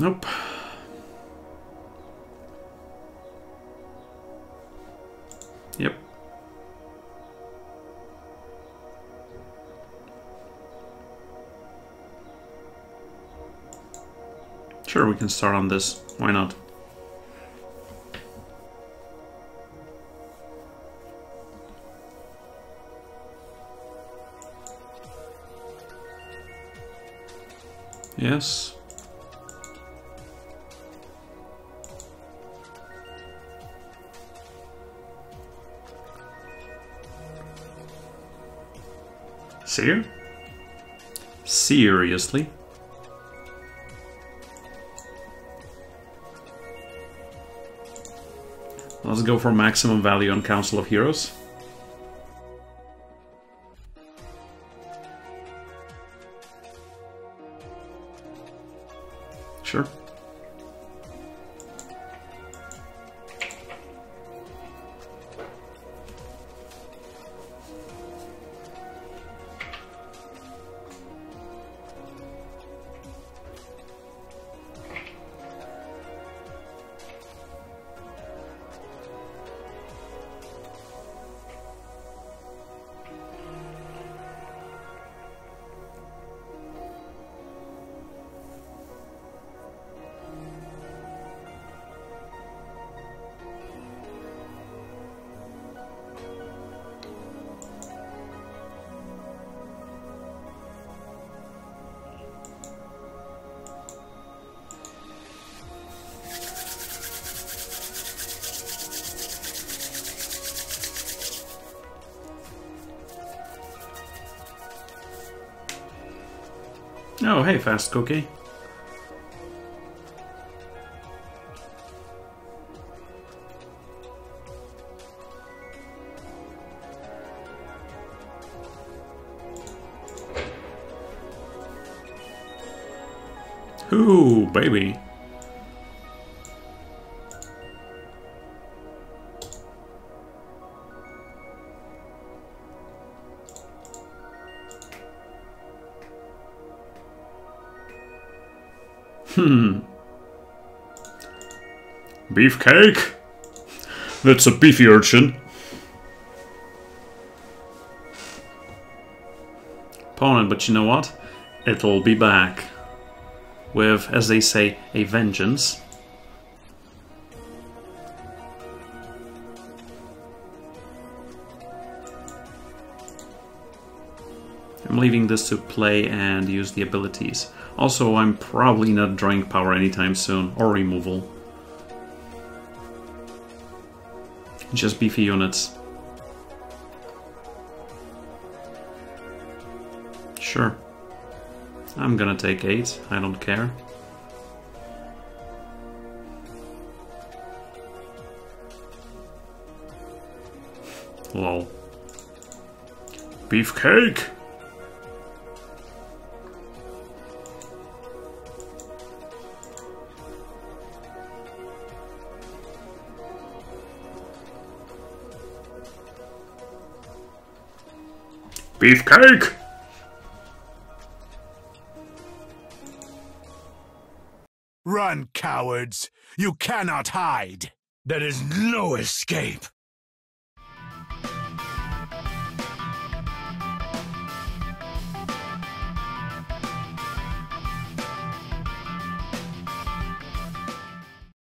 Nope. Yep. Sure, we can start on this. Why not? Yes. Ser? Seriously? Let's go for maximum value on Council of Heroes. Sure. Oh, hey, fast cookie. Ooh, baby. Hmm. Beefcake? That's a beefy urchin. Opponent, but you know what? It'll be back. With, as they say, a vengeance. I'm leaving this to play and use the abilities. Also, I'm probably not drawing power anytime soon, or removal. Just beefy units. Sure. I'm gonna take 8, I don't care. Lol. Beefcake! Beefcake! Run, cowards! You cannot hide! There is no escape!